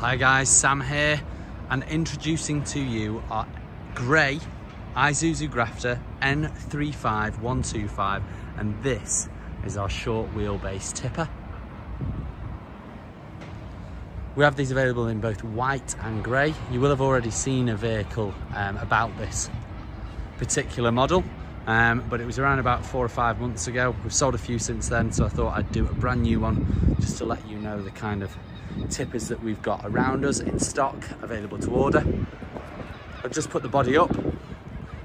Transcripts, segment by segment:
Hi guys, Sam here and introducing to you our grey Isuzu Grafter N35125 and this is our short wheelbase tipper. We have these available in both white and grey. You will have already seen a vehicle um, about this particular model um, but it was around about four or five months ago. We've sold a few since then so I thought I'd do a brand new one just to let you know the kind of tippers that we've got around us in stock available to order. I've just put the body up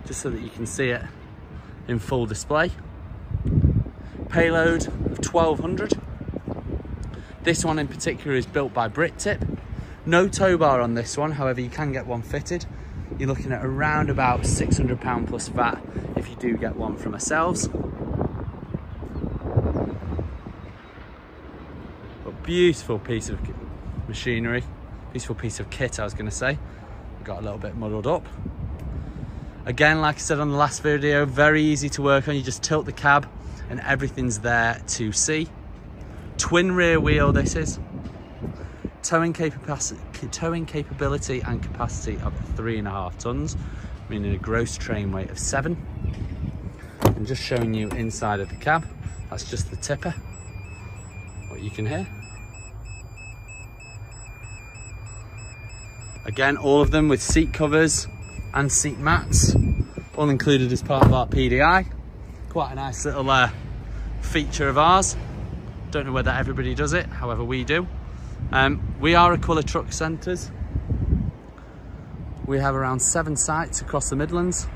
just so that you can see it in full display. Payload of 1200. This one in particular is built by BritTip. No tow bar on this one, however you can get one fitted. You're looking at around about £600 plus VAT if you do get one from ourselves. A beautiful piece of machinery, beautiful piece of kit I was going to say. Got a little bit muddled up. Again, like I said on the last video, very easy to work on. You just tilt the cab and everything's there to see. Twin rear wheel this is. Towing capacity, towing capability and capacity of three and a half tons, meaning a gross train weight of seven. And just showing you inside of the cab, that's just the tipper, what you can hear. Again, all of them with seat covers and seat mats, all included as part of our PDI. Quite a nice little uh, feature of ours. Don't know whether everybody does it, however we do. Um, we are Aquila Truck Centres. We have around seven sites across the Midlands.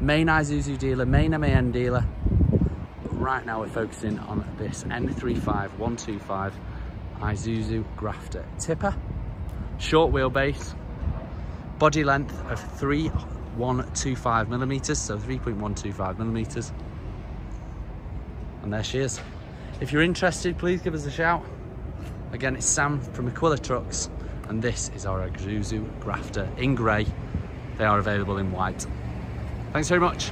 Main Isuzu dealer, main MAN dealer. Right now we're focusing on this N35125 Isuzu Grafter tipper short wheelbase, body length of 3125 millimeters, so 3.125 millimeters. And there she is. If you're interested, please give us a shout. Again, it's Sam from Aquila Trucks, and this is our Isuzu Grafter in grey. They are available in white. Thanks very much.